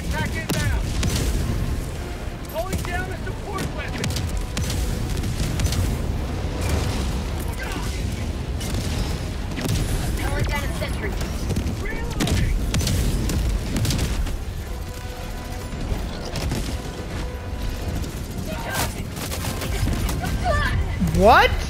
Backpack down support weapon. Power down a sentry. What?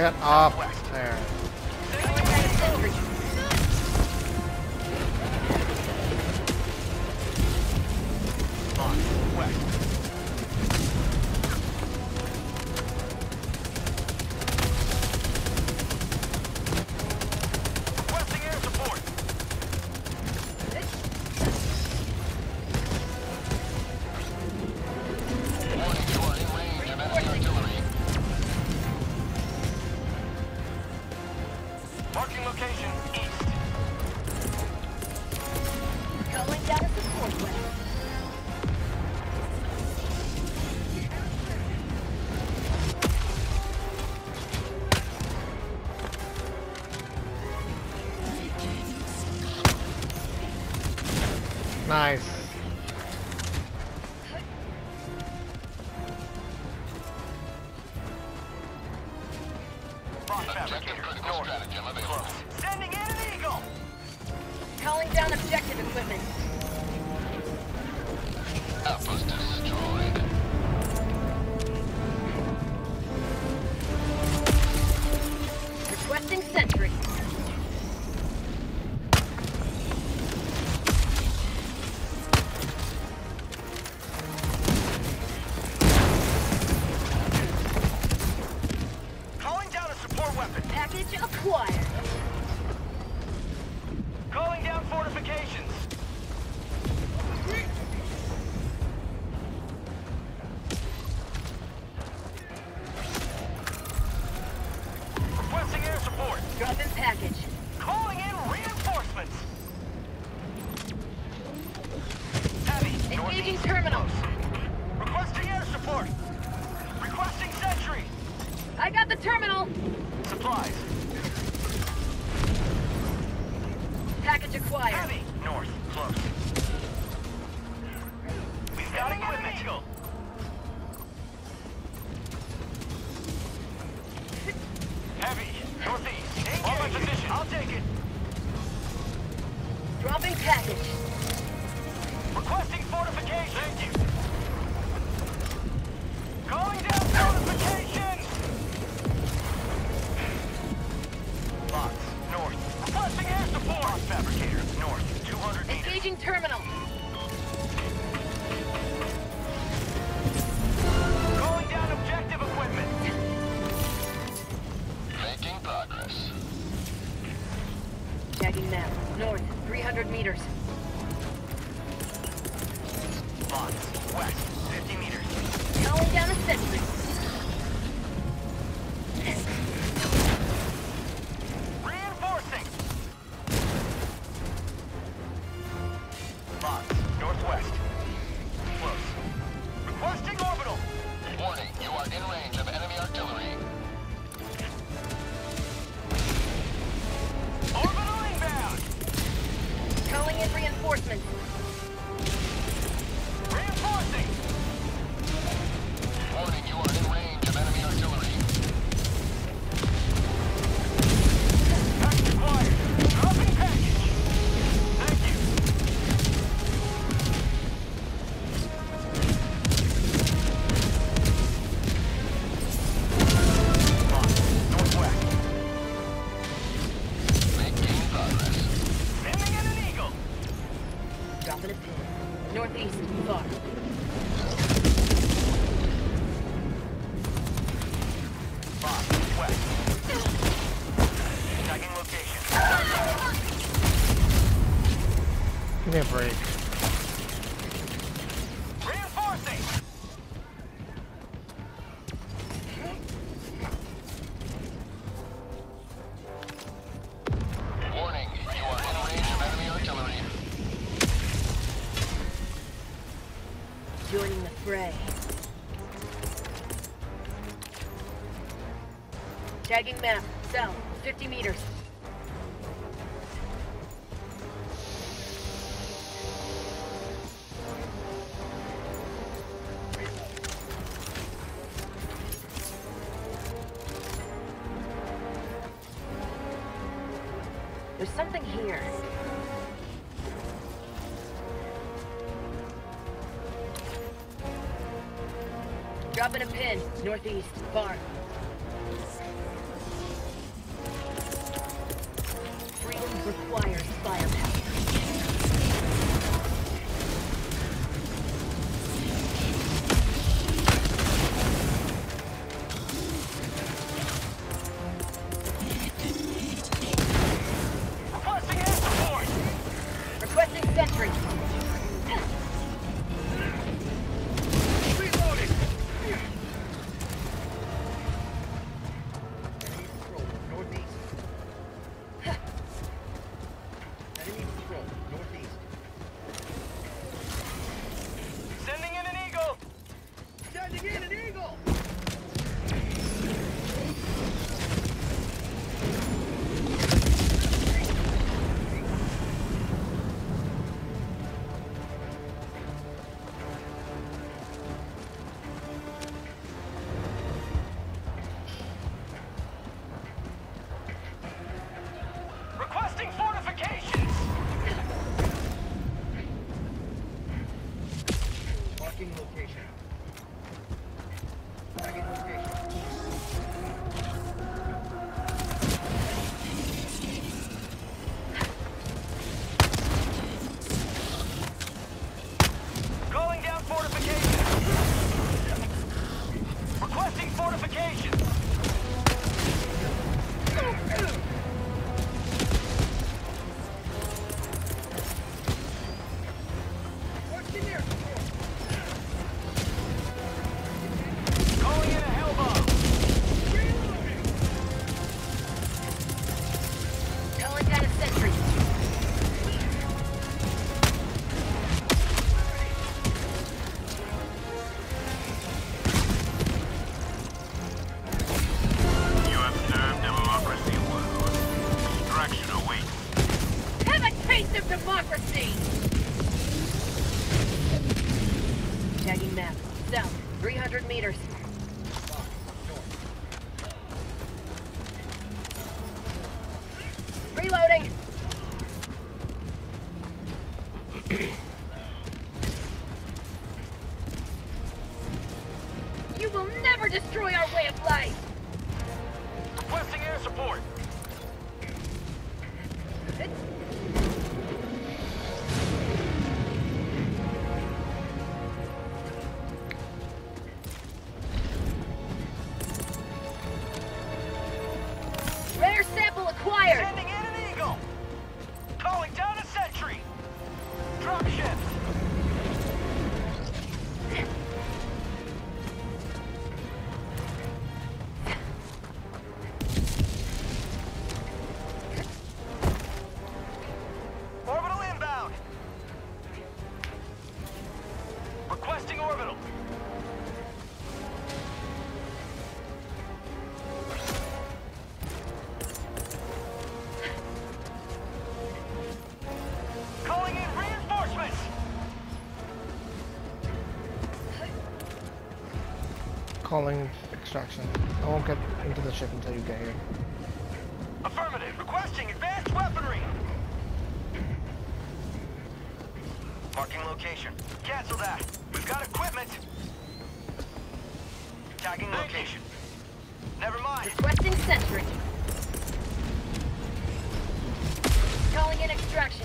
Get up. Fabricator. Sending in an eagle! Calling down objective equipment. Outpost I'll take it. Dropping package. Requesting fortification. Thank you. 300 meters. Bonds, west, 50 meters. Going down a sentry. Give me a break. There's something here. Dropping a pin, northeast, bar. free. in there! calling extraction. I won't get into the ship until you get here. Affirmative. Requesting advanced weaponry. Marking location. Cancel that. We've got equipment. Tagging location. Never mind. Requesting sentry. Calling in extraction.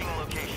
Marking location.